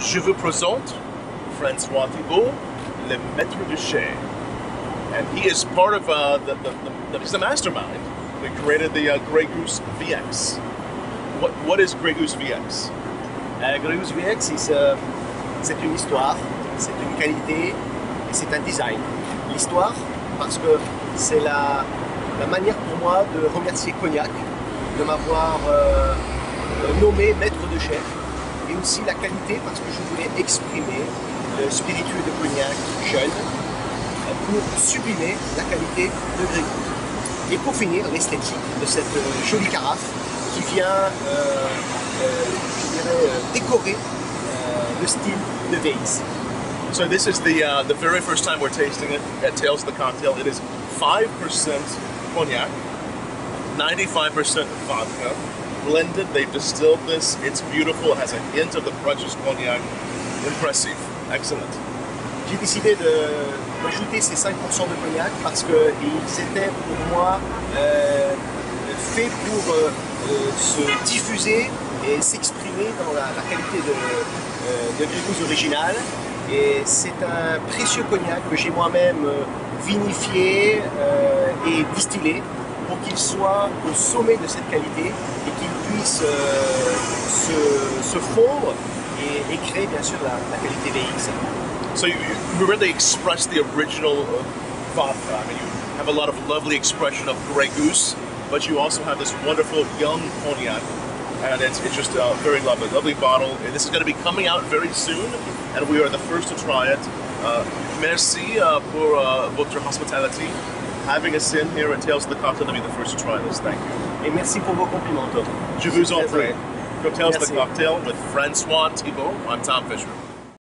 Je vous présente Francois Thibault, le maître de chai. And he is part of uh, the, the, mastermind that created the uh, Grey Goose VX. What, what is Grey Goose VX? Uh, Grey Goose VX is, uh, c'est une histoire, c'est une qualité et c'est un design. L'histoire, parce que c'est la, la manière pour moi de remercier Cognac de m'avoir euh, nommé maître de chef et aussi la qualité parce que je voulais exprimer le spiritueux de Cognac jeune pour sublimer la qualité de Grey Et pour finir, l'esthétique de cette euh, jolie carafe qui vient, euh, euh, décorer le style de VX. So this is the uh, the very first time we're tasting it at Tales of the Cocktail. It is 5% cognac, 95% vodka, blended. They've distilled this. It's beautiful. It has a hint of the precious cognac. Impressive. Excellent. J'ai décidé d'ajouter ces 5% de cognac parce qu'ils étaient pour moi euh, faits pour euh, euh, se diffuser et s'exprimer dans la, qualité de, euh, de c'est un précieux cognac que j'ai moi-même vinifié et distillé pour qu'il soit au sommet de cette qualité et qu'il puisse euh, se, se, fondre et, et, créer bien sûr la, la qualité VX. So you, you really express the original uh, vodka. Uh, I mean, you have a lot of lovely expression of Grey Goose, but you also have this wonderful young cognac, and it's, it's just a very lovely, lovely bottle. And this is going to be coming out very soon, and we are the first to try it. Uh, merci uh, pour uh, votre hospitality. Having us in here at Tales of the Cocktail to be the first to try this. Thank you. Et merci pour vos compliments, Je vous en prie. Tales of the Cocktail with Francois Thibault. I'm Tom Fisher.